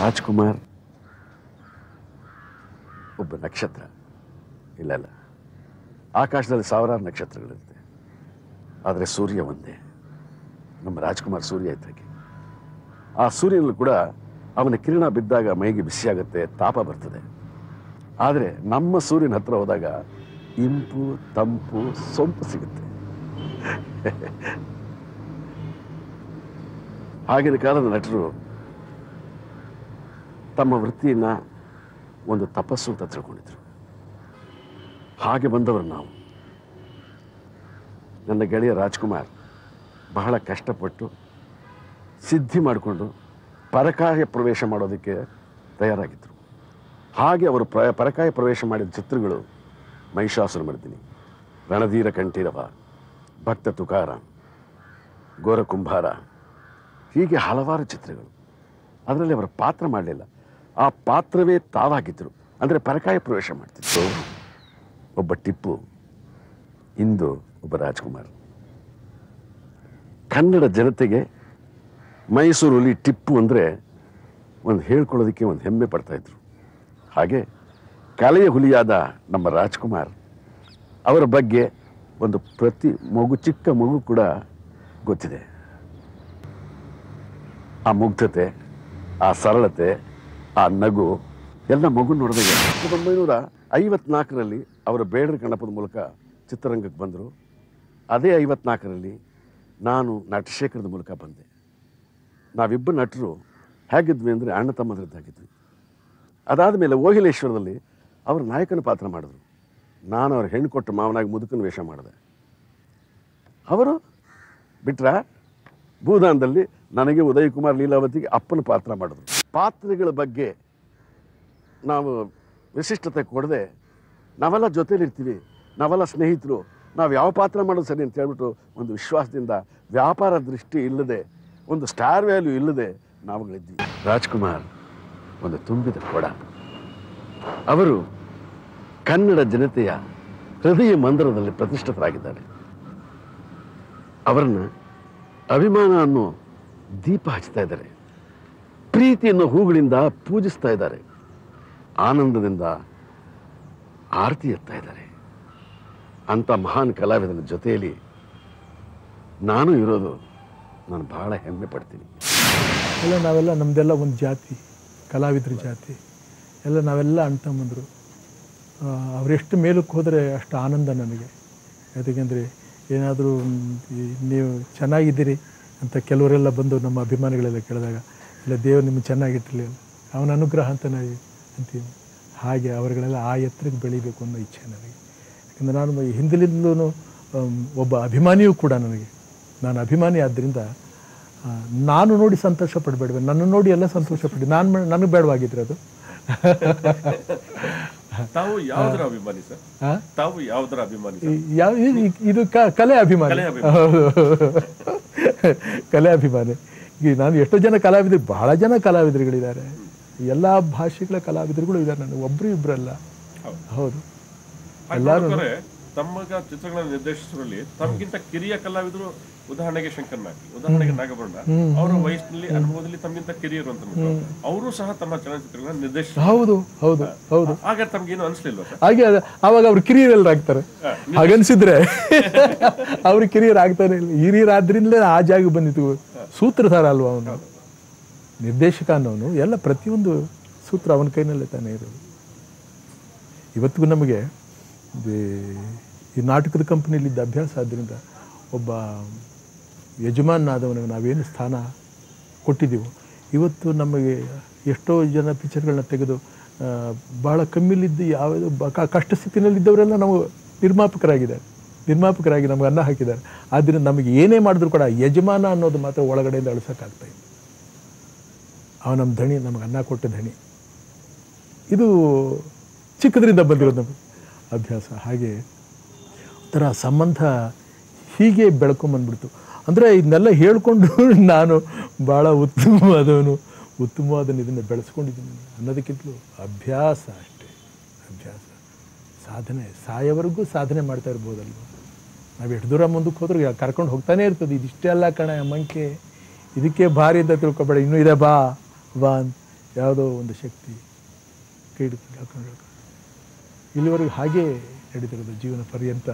ರಾಜ್ಕುಮಾರ್. ಒಬ್ಬ ನಕ್ಷತ್ರ. ಇಲ್ಲ ಇಲ್ಲ. ಆಕಾಶದಲ್ಲಿ ಸಾವಿರಾರು ನಕ್ಷತ್ರಗಳಿರುತ್ತೆ. ಆದರೆ ಸೂರ್ಯ ಒಂದೇ. ನಮ್ಮ ರಾಜ್ಕುಮಾರ್ ಸೂರ್ಯ ಇದ್ದಕ್ಕೆ ಆ ಸೂರ್ಯನಲ್ಲೂ ಕೂಡ ಅವನ ಕಿರಣ ಬಿದ್ದಾಗ ಮೈಗೆ ಬಿಸಿಯಾಗುತ್ತೆ ತಾಪ ಬರ್ತದೆ. ಆದರೆ ನಮ್ಮ ಸೂರ್ಯನ ಹತ್ರ ಹೋದಾಗ ಇಂಪು, ತಂಪು, ಸೊಂಪು ಸಿಗುತ್ತೆ. ಆಗಿನ ಕಾಲದ ನಟರು ತಮ್ಮ ವೃತ್ತಿಯನ್ನು ಒಂದು ತಪಸ್ಸು ಅಂತ ತಿಳ್ಕೊಂಡಿದ್ರು. ಹಾಗೆ ಬಂದವರು ನಾವು. ನನ್ನ ಗೆಳೆಯ ರಾಜ್ಕುಮಾರ್ ಬಹಳ ಕಷ್ಟಪಟ್ಟು ಸಿದ್ಧಿ ಮಾಡಿಕೊಂಡು ಪರಕಾಯ ಪ್ರವೇಶ ಮಾಡೋದಕ್ಕೆ ತಯಾರಾಗಿದ್ದರು ಹಾಗೆ ಅವರು ಪ್ರ, ಪರಕಾಯ ಪ್ರವೇಶ ಮಾಡಿದ ಚಿತ್ರಗಳು ಮಹಿಷಾಸುರ ಮರ್ದಿನಿ, ರಣಧೀರ ಕಂಠೀರವ, ಭಕ್ತ ತುಕಾರ ಗೋರಕುಂಭಾರ ಹೀಗೆ ಹಲವಾರು ಚಿತ್ರಗಳು. ಅದರಲ್ಲಿ ಅವರ ಪಾತ್ರ ಮಾಡಲಿಲ್ಲ. ಆ ಪಾತ್ರವೇ ತಾವಾಗಿದ್ದರು ಅಂದರೆ ಪರಕಾಯ ಪ್ರವೇಶ ಮಾಡ್ತಿದ್ರು. ಒಬ್ಬ ಟಿಪ್ಪು ಇಂದು ಒಬ್ಬ ರಾಜ್ಕುಮಾರ್. ಕನ್ನಡ ಜನತೆಗೆ ಮೈಸೂರಲ್ಲಿ ಟಿಪ್ಪು ಅಂದರೆ ಒಂದು ಹೇಳ್ಕೊಳ್ಳೋದಕ್ಕೆ ಒಂದು ಹೆಮ್ಮೆ ಪಡ್ತಾಯಿದ್ರು ಹಾಗೆ ಕಲೆಯ ಹುಲಿಯಾದ ನಮ್ಮ ರಾಜ್ಕುಮಾರ್ ಅವರ ಬಗ್ಗೆ ಒಂದು ಪ್ರತಿ ಮಗು ಚಿಕ್ಕ ಮಗು ಕೂಡ ಗೊತ್ತಿದೆ. ಆ ಮುಗ್ಧತೆ ಆ ಸರಳತೆ ಆ ನಗು, ಎಲ್ಲ ಮಗು ನೋಡಿದಾಗ ಸಾವಿರದ ಒಂಬೈನೂರ ಐವತ್ನಾಲ್ಕರಲ್ಲಿ ಅವರ ಬೇಡರ ಕಣಪದ ಮೂಲಕ ಚಿತ್ರರಂಗಕ್ಕೆ ಬಂದರು. ಅದೇ ಐವತ್ನಾಲ್ಕರಲ್ಲಿ ನಾನು ನಟಶೇಖರದ ಮೂಲಕ ಬಂದೆ. ನಾವಿಬ್ಬರು ನಟರು ಹೇಗಿದ್ವಿ ಅಂದರೆ ಅಣ್ಣ ತಮ್ಮದ್ರದ್ದಾಗಿದ್ವಿ ಅದಾದ ಮೇಲೆ ಓಹಿಲೇಶ್ವರದಲ್ಲಿ ಅವರು ನಾಯಕನ ಪಾತ್ರ ಮಾಡಿದ್ರು. ನಾನು ಅವ್ರ ಹೆಣ್ಣು ಕೊಟ್ಟು ಮಾವನಾಗಿ ಮುದುಕನ ವೇಷ ಮಾಡಿದೆ. ಅವರು, ಬಿಟ್ರ, ಭೂದಾನದಲ್ಲಿ ನನಗೆ ಉದಯ್ ಕುಮಾರ್ ಲೀಲಾವತಿಗೆ ಅಪ್ಪನ ಪಾತ್ರ ಮಾಡಿದ್ರು. ಪಾತ್ರಗಳ ಬಗ್ಗೆ ನಾವು ವಿಶಿಷ್ಟತೆ ಕೊಡದೆ ನಾವೆಲ್ಲ ಜೊತೆಲಿರ್ತೀವಿ, ನಾವೆಲ್ಲ ಸ್ನೇಹಿತರು, ನಾವು ಯಾವ ಪಾತ್ರ ಮಾಡೋದು ಸರಿ ಅಂತ ಹೇಳ್ಬಿಟ್ಟು ಒಂದು ವಿಶ್ವಾಸದಿಂದ ವ್ಯಾಪಾರ ದೃಷ್ಟಿ ಇಲ್ಲದೆ, ಒಂದು ಸ್ಟಾರ್ ವ್ಯಾಲ್ಯೂ ಇಲ್ಲದೆ ನಾವುಗಳಿದ್ವಿ ರಾಜ್ಕುಮಾರ್ ಒಂದು ತುಂಬಿದ ಕೊಡ. ಅವರು ಕನ್ನಡ ಜನತೆಯ ಹೃದಯ ಮಂದಿರದಲ್ಲಿ ಪ್ರತಿಷ್ಠಿತರಾಗಿದ್ದಾರೆ. ಅವರನ್ನು ಅಭಿಮಾನ ಅನ್ನೋ ದೀಪ ಹಚ್ತಾ ಇದ್ದಾರೆ. ಪ್ರೀತಿ ಅನ್ನೋ ಹೂಗಳಿಂದ ಪೂಜಿಸ್ತಾ ಇದ್ದಾರೆ. ಆನಂದದಿಂದ ಆರತಿ ಎತ್ತಾ ಇದ್ದಾರೆ. ಅಂಥ ಮಹಾನ್ ಕಲಾವಿದನ ಜೊತೆಯಲ್ಲಿ ನಾನು ಇರೋದು ನಾನು ಬಹಳ ಹೆಮ್ಮೆ ಪಡ್ತೀನಿ. ಎಲ್ಲ ನಾವೆಲ್ಲ ನಮ್ಮದೆಲ್ಲ ಒಂದು ಜಾತಿ, ಕಲಾವಿದ್ರ ಜಾತಿ. ಎಲ್ಲ ನಾವೆಲ್ಲ ಅಣ್ತಮ್ಮಂದರು ಅವರೆಷ್ಟು ಮೇಲಕ್ಕೆ ಹೋದರೆ ಅಷ್ಟು ಆನಂದ ನನಗೆ ಯಾಕೆಂದರೆ ಏನಾದರೂ ನೀವು ಚೆನ್ನಾಗಿದ್ದೀರಿ ಅಂತ ಕೆಲವರೆಲ್ಲ ಬಂದು ನಮ್ಮ ಅಭಿಮಾನಿಗಳೆಲ್ಲ ಕೇಳಿದಾಗ ಇಲ್ಲ ದೇವರು ನಿಮ್ಗೆ ಚೆನ್ನಾಗಿಟ್ಟಿರಲಿಲ್ಲ ಅವನ ಅನುಗ್ರಹ ಅಂತ ನಾವು ಅಂತೀವಿ. ಹಾಗೆ ಅವರುಗಳೆಲ್ಲ ಆ ಎತ್ತರಕ್ಕೆ ಬೆಳಿಬೇಕು ಅನ್ನೋ ಇಚ್ಛೆ ನನಗೆ. ಯಾಕಂದರೆ ನಾನು ಹಿಂದಿಲಿಂದಲೂ ಒಬ್ಬ ಅಭಿಮಾನಿಯೂ ಕೂಡ ನನಗೆ. ನಾನು ಅಭಿಮಾನಿ ಆದ್ದರಿಂದ ನಾನು ನೋಡಿ ಸಂತೋಷ ಪಡಬೇಡ್ವೆ. ನನ್ನ ನೋಡಿ ಎಲ್ಲ ಸಂತೋಷ ಪಡಿ. ನಾನು ನನಗೆ ಬೇಡವಾಗಿದ್ರೆ ಅದು. ತಾವು ಯಾವುದರ ಅಭಿಮಾನಿ ಸರ್? ತಾವು ಯಾವುದರ ಅಭಿಮಾನಿ ಯಾವ ಇದು- ಕಲೆ ಅಭಿಮಾನಿ. ಕಲೆ ಅಭಿಮಾನಿ. ಹೌದು. ಕಲೆ ಅಭಿಮಾನಿ. ಈಗ ನಾನು ಎಷ್ಟೋ ಜನ ಕಲಾವಿದರು ಬಹಳ ಜನ ಕಲಾವಿದರುಗಳಿದ್ದಾರೆ. ಎಲ್ಲ ಭಾಷೆಗಳ ಕಲಾವಿದರುಗಳು ಇದ್ದಾರೆ. ನನಗೆ ಒಬ್ರು ಇಬ್ಬರಲ್ಲ ಹೌದು. ನೋಡ್ಬೇಕಾದ್ರೆ ತಮ್ಮಗ ಚಿತ್ರಗಳನ್ನ ನಿರ್ದೇಶಿಸುವಲ್ಲಿ ತಮ್ಗಿಂತ ಕಿರಿಯ ಕಲಾವಿದರು ಉದಾಹರಣೆಗೆ ಶಂಕರ್ ನಾಗಿ ಉದಾಹರಣೆಗೆ ನಾಗಭರಣ ಅವರ ವಯಸ್ಸಿನಲ್ಲಿ ಅನುಭವದಲ್ಲಿ ತಮ್ಗಿಂತ ಕಿರಿಯರು ಅಂತ ಅವರು ಸಹ ತಮ್ಮ ಚಲನಚಿತ್ರಗಳನ್ನ ನಿರ್ದೇಶಿಸ ಹೌದು ಹೌದು ಹೌದು. ಆಗ ತಮ್ಗೇನು ಅನ್ಸಲಿಲ್ಲ ಹಾಗೆ ಅವಾಗ ಅವ್ರು ಕಿರಿಯರೆಲ್ಲ ಆಗ್ತಾರೆ. ಹಾಗನ್ಸಿದ್ರೆ ಅವ್ರು ಕಿರಿಯರು ಆಗ್ತಾರೆ ಇಲ್ಲ. ಹಿರಿಯರಾದ್ರಿಂದಲೇ ಆ ಜಾಗ ಬಂದಿತ್ತು. ಸೂತ್ರಧಾರ ಅಲ್ವಾ ಅವನು? ನಿರ್ದೇಶಕ ಅನ್ನೋನು ಎಲ್ಲ ಪ್ರತಿಯೊಂದು ಸೂತ್ರ ಅವನ ಕೈನಲ್ಲೇ ತಾನೇ ಇರೋದು. ಇವತ್ತಿಗೂ ನಮಗೆ ಈ- ನಾಟಕದ ಕಂಪ್ನಿಯಲ್ಲಿದ್ದ ಅಭ್ಯಾಸ ಆದ್ದರಿಂದ ಒಬ್ಬ ಯಜಮಾನನಾದವನಿಗೆ ನಾವೇನು ಸ್ಥಾನ ಕೊಟ್ಟಿದ್ದೀವೋ, ಇವತ್ತು ನಮಗೆ ಎಷ್ಟೋ ಜನ ಪಿಕ್ಚರ್ಗಳನ್ನ ತೆಗೆದು ಭಾಳ ಕಮ್ಮಿಲಿದ್ದು ಕ- ಕಷ್ಟ ಸ್ಥಿತಿನಲ್ಲಿದ್ದವರೆಲ್ಲ ನಾವು ನಿರ್ಮಾಪಕರಾಗಿದ್ದಾರೆ. ನಿರ್ಮಾಪಕರಾಗಿ ನಮ್ಗೆ ಅನ್ನ ಹಾಕಿದ್ದಾರೆ. ಆದ್ದರಿಂದ ನಮಗೆ ಏನೇ ಮಾಡಿದ್ರು ಕೂಡ ಯಜಮಾನ ಅನ್ನೋದು ಮಾತ್ರ ಒಳಗಡೆಯಿಂದ ಅಳಿಸೋಕ್ಕಾಗ್ತಾ ಇದೆ ಅವ ನಮ್ಮ ಧಣಿ, ನಮಗೆ ಅನ್ನ ಕೊಟ್ಟ ಧಣಿ. ಇದು ಚಿಕ್ಕದ್ರಿಂದ ಬಂದಿರೋದು ನಮಗೆ. ಅಭ್ಯಾಸ. ಹಾಗೆ ಒಂಥರ ಸಂಬಂಧ ಹೀಗೆ ಬೆಳ್ಕೊಂಬಂದ್ಬಿಡ್ತು ಅಂದರೆ ಇದನ್ನೆಲ್ಲ ಹೇಳಿಕೊಂಡು ನಾನು ಭಾಳ ಉತ್ತಮವಾದವನು ಉತ್ತಮವಾದ ಇದನ್ನು ಬೆಳೆಸ್ಕೊಂಡಿದ್ದೀನಿ ಅನ್ನೋದಕ್ಕಿಂತಲೂ ಅಭ್ಯಾಸ ಅಷ್ಟೇ. ಅಭ್ಯಾಸ. ಸಾಧನೆ. ಸಾಯವರೆಗೂ ಸಾಧನೆ ಮಾಡ್ತಾ ಇರ್ಬೋದಲ್ವ? ನಾವು ಎಷ್ಟು ದೂರ ಮುಂದಕ್ಕೆ ಹೋದ್ರೆ ಕರ್ಕೊಂಡು ಹೋಗ್ತಾನೆ ಇರ್ತದೆ. ಇದಿಷ್ಟೇ ಅಲ್ಲ ಕಣ, ಮಂಕೆ. ಇದಕ್ಕೆ ಭಾರಿ ಅಂತ ತಿಳ್ಕೊಬೇಡ. ಇನ್ನೂ ಇದೆ ಬಾ ಬಾ ಯಾವುದೋ ಒಂದು ಶಕ್ತಿ. ಕೈ ಹಿಡ್ಕೊಂಡು ಇಲ್ಲಿವರೆಗೂ ಹಾಗೇ ನಡೀತಿರೋದು ಜೀವನ ಪರ್ಯಂತ